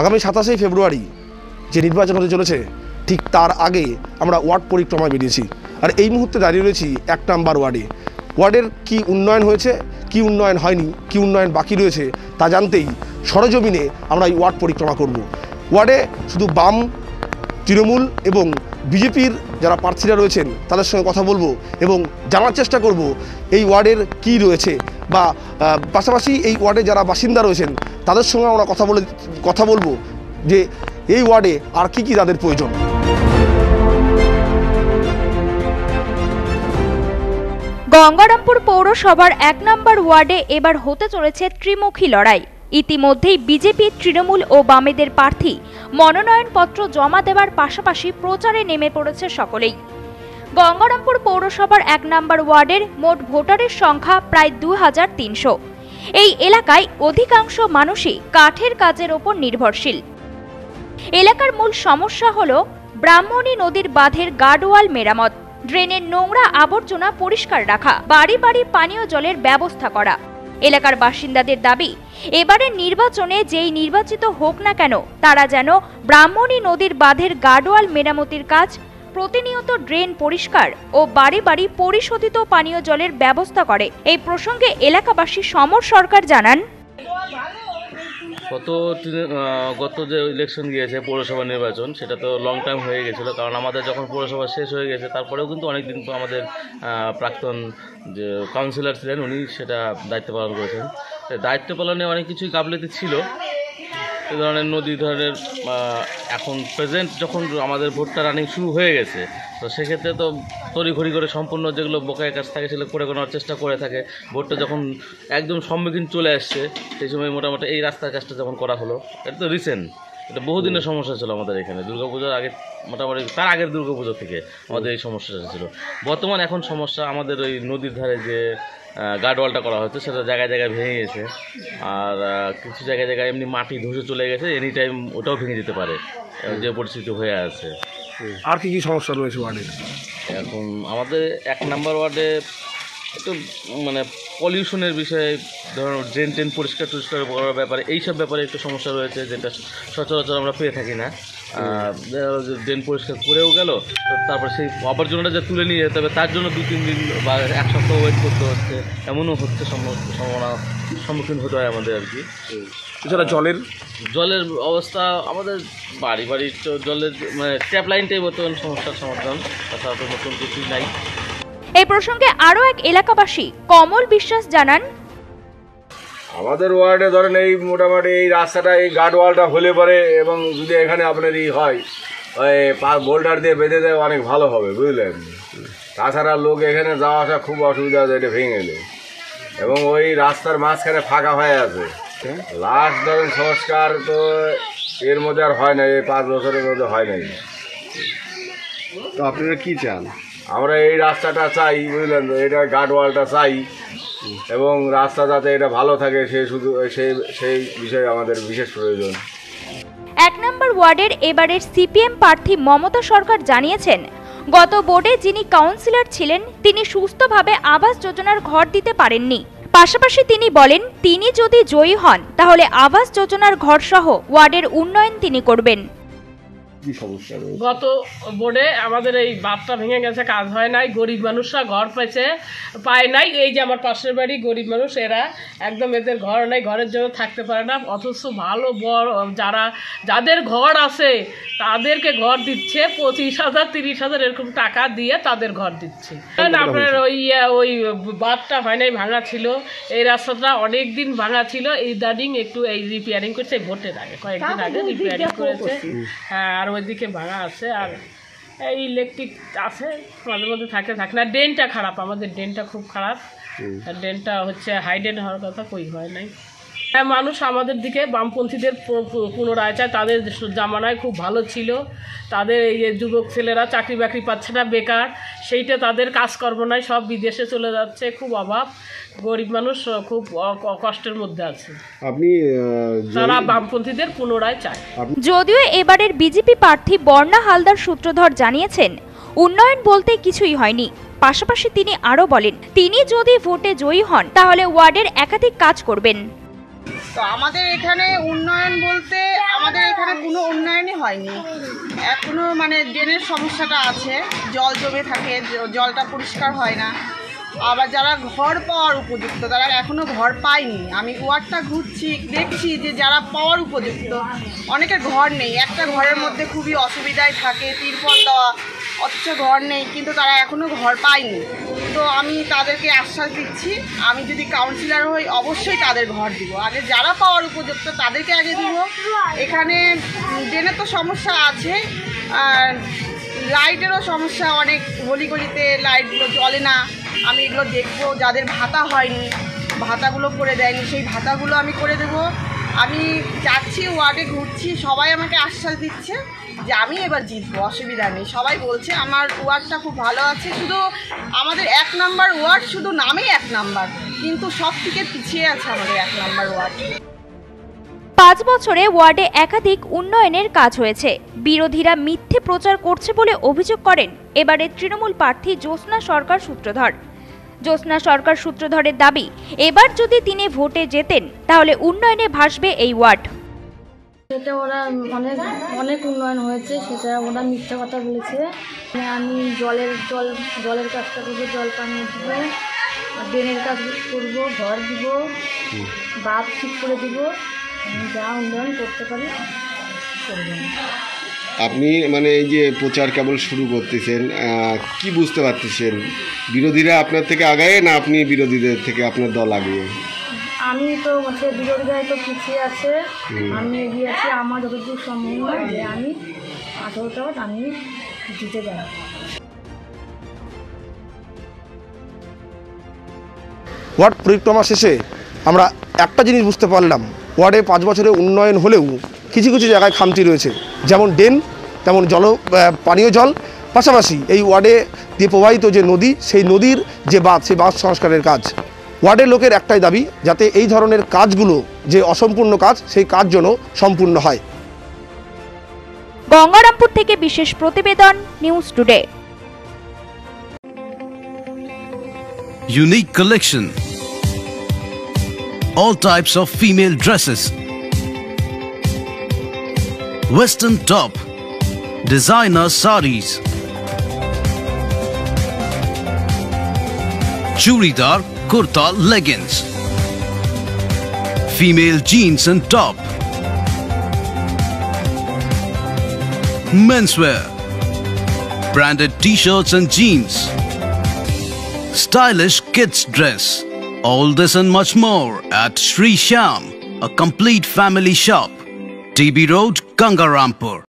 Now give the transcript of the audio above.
আগামী সাতাশেই ফেব্রুয়ারি যে নির্বাচন হতে চলেছে, ঠিক তার আগে আমরা ওয়ার্ড পরিক্রমায় বেরিয়েছি। আর এই মুহূর্তে দাঁড়িয়ে রয়েছি এক নাম্বার ওয়ার্ডে। ওয়ার্ডের কি উন্নয়ন হয়েছে, কি উন্নয়ন হয়নি, কি উন্নয়ন বাকি রয়েছে, তা জানতেই সরজমিনে আমরা এই ওয়ার্ড পরিক্রমা করব। ওয়ার্ডে শুধু বাম, তৃণমূল এবং বিজেপির যারা প্রার্থীরা রয়েছেন, তাদের সঙ্গে কথা বলব এবং জানার চেষ্টা করব এই ওয়ার্ডের কি রয়েছে বা পাশাপাশি এই ওয়ার্ডে যারা বাসিন্দা রয়েছেন, তাদের সঙ্গে আমরা কথা বলে, কথা বলব যে এই ওয়ার্ডে আর কি কি তাদের প্রয়োজন। গঙ্গারামপুর পৌরসভার এক নম্বর ওয়ার্ডে এবার হতে চলেছে ত্রিমুখী লড়াই। ইতিমধ্যেই বিজেপি, তৃণমূল ও বামেদের প্রার্থী মনোনয়নপত্র জমা দেওয়ার পাশাপাশি প্রচারে নেমে পড়েছে সকলেই। গঙ্গারামপুর পৌরসভার এক নম্বর ওয়ার্ডের মোট ভোটারের সংখ্যা প্রায় দু হাজার তিনশো। এই এলাকায় অধিকাংশ মানুষই কাঠের কাজের ওপর নির্ভরশীল। এলাকার মূল সমস্যা হল ব্রাহ্মণী নদীর বাঁধের গার্ডওয়াল মেরামত, ড্রেনের নোংরা আবর্জনা পরিষ্কার রাখা, বাড়ি বাড়ি পানীয় জলের ব্যবস্থা করা। এলাকার বাসিন্দাদের দাবি, এবারের নির্বাচনে যেই নির্বাচিত হোক না কেন, তারা যেন ব্রাহ্মণী নদীর বাঁধের গার্ডওয়াল মেরামতির কাজ, প্রতিনিয়ত ড্রেন পরিষ্কার ও বাড়ি বাড়ি পরিশোধিত পানীয় জলের ব্যবস্থা করে। এই প্রসঙ্গে এলাকাবাসী সমর সরকার জানান গত গত যে ইলেকশন গিয়েছে, পৌরসভা নির্বাচন, সেটা তো লং টাইম হয়ে গেছিল, কারণ আমাদের যখন পৌরসভা শেষ হয়ে গেছে, তারপরেও কিন্তু অনেক দিন আমাদের প্রাক্তন যে কাউন্সিলর ছিলেন, উনি সেটা দায়িত্ব পালন করেছেন। দায়িত্ব পালনে অনেক কিছুই গাফলেতি ছিল এই ধরনের নদী ধরনের এখন প্রেজেন্ট যখন আমাদের ভোটটা রানিং শুরু হয়ে গেছে, তো সেক্ষেত্রে তো তড়িঘড়ি করে সম্পূর্ণ যেগুলো বোকায় কাজ থাকে সেগুলো করে নেওয়ার চেষ্টা করে থাকে। ভোটটা যখন একদম সম্মুখীন চলে আসছে, সেই সময় মোটামুটি এই রাস্তার কাজটা যখন করা হলো, এটা তো রিসেন্ট এটা বহুদিনের সমস্যা ছিল আমাদের এখানে। দুর্গাপূজার আগে মোটামুটি তার আগের দুর্গাপুজো থেকে আমাদের এই সমস্যাটা ছিল। বর্তমান এখন সমস্যা আমাদের ওই নদীর ধারে যে গার্ডওয়ালটা করা হয়েছে সেটা জায়গায় জায়গায় ভেঙে গেছে। আর কিছু জায়গায় জায়গায় এমনি মাটি ধসে চলে গেছে এনি টাইম ওটাও ভেঙে যেতে পারে যে পরিস্থিতি হয়ে আছে। আর কি কি সমস্যা রয়েছে ওয়ার্ডে এখন আমাদের এক নম্বর ওয়ার্ডে একটু মানে পলিউশনের বিষয়ে ধরুন ড্রেন ট্রেন পরিষ্কার টরিষ্কার করার ব্যাপারে এইসব ব্যাপারে একটু সমস্যা রয়েছে যেটা সচরাচর আমরা পেয়ে থাকি না। ড্রেন পরিষ্কার করেও গেল তারপর সেই আবর্জনাটা যে তুলে নিয়ে যেতে হবে তার জন্য দু তিন দিন বা এক সপ্তাহ ওয়েট করতে হচ্ছে। এমনও হচ্ছে সম্ভব- সম্ভাবনা সম্মুখীন হতে হয় আমাদের আর কি। এছাড়া জলের? জলের অবস্থা আমাদের বাড়ি বাড়ি তো জলের মানে ট্যাপ লাইনটাই বর্তমান সমস্যার সমাধান। তাছাড়া তো নতুন কিছুই নাই। এই প্রসঙ্গে আরও এক এলাকাবাসী কমল বিশ্বাস জানান আমাদের ওয়ার্ডে ধরেন এই মোটামুটি এই রাস্তাটা এই গার্ডওয়ালটা হলে পরে এবং যদি এখানে আপনার ই হয় পা- বোল্ডার দিয়ে বেঁধে দেয় অনেক ভালো হবে বুঝলেন? তাছাড়া লোক এখানে যাওয়া আসা খুব অসুবিধা আছে এটা ভেঙে গেলে। এবং ওই রাস্তার মাঝখানে ফাঁকা হয়ে আছে। লাস্ট ধরেন সংস্কার তো এর মধ্যে আর হয় না এই পাঁচ বছরের মধ্যে হয় নাই। তো আপনারা কী চান? আমরা এই রাস্তাটা চাই, বুঝলেন তো? এটা গার্ডওয়ালটা চাই এবং রাস্তা যাতে এটা ভালো থাকে, সে শুধু সেই সেই বিষয়ে আমাদের বিশেষ প্রয়োজন। এক নম্বর ওয়ার্ডের এবারের সিপিএম প্রার্থী মমতা সরকার জানিয়েছেন, গত বোর্ডে যিনি কাউন্সিলর ছিলেন, তিনি সুস্থভাবে আবাস যোজনার ঘর দিতে পারেননি। পাশাপাশি তিনি বলেন, তিনি যদি জয়ী হন, তাহলে আবাস যোজনার ঘর সহ ওয়ার্ডের উন্নয়ন তিনি করবেন। কি সমস্যা রয়েছে? গত বোর্ডে আমাদের এই বাঁধটা ভেঙে গেছে কাজ হয় নাই গরিব মানুষরা ঘর পেয়েছে পায় নাই। এই যে আমার পাশের বাড়ি গরিব মানুষ এরা একদম এদের ঘর নাই ঘরের জন্য থাকতে পারে না। অথচ ভালো বড় যারা যাদের ঘর আছে তাদেরকে ঘর দিচ্ছে পঁচিশ হাজার তিরিশ হাজার এরকম টাকা দিয়ে তাদের ঘর দিচ্ছে। আপনার ওই ইয়ে, ওই বাঁধটা হয় নাই ভাঙা ছিল। এই রাস্তাটা অনেক দিন ভাঙা ছিল। এই দাডিং একটু এই রিপেয়ারিং করছে ভোটের আগে কয়েকদিন আগে রিপেয়ারিং করেছে। হ্যাঁ আর ওইদিকে ভাড়া আছে আর এই ইলেকট্রিক আছে মাঝে মধ্যে থাকে থাকে না। ড্রেনটা খারাপ আমাদের ড্রেনটা খুব খারাপ। আর ড্রেনটা হচ্ছে হাই ড্রেন হওয়ার কথা কই হয় নাই। হ্যাঁ মানুষ আমাদের দিকে বামপন্থীদের পুনরায় চায়। তাদের জামানায় খুব ভালো ছিল। তাদের এই যে যুবক ছেলেরা চাকরি বাকরি পাচ্ছে না বেকার। সেইটা তাদের কাজকর্ম নাই সব বিদেশে চলে যাচ্ছে। খুব অভাব। গরিব মানুষ খুব কষ্টের মধ্যে আছে। আপনি তারা বামপন্থীদের পুনরায় চায়। যদিও এবারের বিজেপি প্রার্থী বর্ণা হালদার সূত্রধর জানিয়েছেন উন্নয়ন বলতে কিছুই হয়নি। পাশাপাশি তিনি আরও বলেন তিনি যদি ভোটে জয়ী হন তাহলে ওয়ার্ডের একাধিক কাজ করবেন। তো আমাদের এখানে উন্নয়ন বলতে আমাদের এখানে কোনো উন্নয়নই হয়নি। এখনও মানে ড্রেনের সমস্যাটা আছে, জল জমে থাকে, জলটা পরিষ্কার হয় না। আবার যারা ঘর পাওয়ার উপযুক্ত, তারা এখনও ঘর পায়নি। আমি ওয়ার্ডটা ঘুরছি, দেখছি যে যারা পাওয়ার উপযুক্ত অনেকের ঘর নেই। একটা ঘরের মধ্যে খুবই অসুবিধায় থাকে, তিরপল দেওয়া, অথচ ঘর নেই, কিন্তু তারা এখনও ঘর পায়নি। তো আমি তাদেরকে আশ্বাস দিচ্ছি। আমি যদি কাউন্সিলর হই, অবশ্যই তাদের ঘর দিব। আগে যারা পাওয়ার উপযুক্ত, তাদেরকে আগে দিব। এখানে ড্রেনের তো সমস্যা আছে লাইটেরও সমস্যা। অনেক গলিগলিতে লাইটগুলো চলে না। আমি এগুলো দেখব। যাদের ভাতা হয়নি, ভাতাগুলো করে দেয়নি, সেই ভাতাগুলো আমি করে দেবো। আমি যাচ্ছি, ওয়ার্ডে ঘুরছি, সবাই আমাকে আশ্বাস দিচ্ছে যে আমি এবার জিতবো, অসুবিধা নেই। সবাই বলছে, আমার ওয়ার্ডটা খুব ভালো আছে। শুধু আমাদের এক নাম্বার ওয়ার্ড, শুধু নামেই এক নাম্বার, কিন্তু সব থেকে পিছিয়ে আছে আমাদের এক নাম্বার ওয়ার্ড। পাঁচ বছরে ওয়ার্ডে একাধিক উন্নয়নের কাজ হয়েছে। বিরোধীরা মিথ্যে প্রচার করছে বলে অভিযোগ করেন এবারে তৃণমূল প্রার্থী জ্যোৎস্না সরকার সূত্রধর। জ্যোৎস্না সরকার সূত্রধরের দাবি এবার যদি তিনি ভোটে যেতেন তাহলে উন্নয়নে ভাসবে এই ওয়ার্ড। সেটা ওরা অনেক অনেক উন্নয়ন হয়েছে সেটা ওরা মিথ্যা কথা বলেছে। আমি জলের জল জলের কাজটা করব জল পানি দিব ড্রেনের কাজ করব ঘর দিব বাপ ঠিক করে দিব যা উন্নয়ন করতে পারি করবেন আপনি মানে এই যে প্রচার কেবল শুরু করতেছেন কি বুঝতে পারতেছেন? বিরোধীরা আপনার থেকে আগায় না আপনি বিরোধীদের থেকে আপনার দল আগে আমি তো হচ্ছে বিরোধীরাই তো পিছিয়ে আছে। আমি এগিয়ে আছি আমার যতদূর সম্ভব যে আমি আঠারোটা আমি জিতে যাই ওয়ার্ড পরিক্রমা শেষে আমরা একটা জিনিস বুঝতে পারলাম ওয়ার্ডে পাঁচ বছরে উন্নয়ন হলেও কিছু কিছু জায়গায় খামতি রয়েছে। যেমন ড্রেন তেমন জল পানীয় জল। পাশাপাশি এই ওয়ার্ডে দিয়ে প্রবাহিত যে নদী সেই নদীর যে বাঁধ সেই বাঁধ সংস্কারের কাজ। ওয়ার্ডের লোকের একটাই দাবি যাতে এই ধরনের কাজগুলো যে অসম্পূর্ণ কাজ সেই কাজ যেন সম্পূর্ণ হয়। গঙ্গারামপুর থেকে বিশেষ প্রতিবেদন news today. Unique collection. All types of female dresses. Western top. Designer saris. Churidar kurta leggings. Female jeans and top. Menswear. Branded t-shirts and jeans stylish kids dress. All this and much more at Sri Sham, a complete family shop. TB Road, Gangarampur.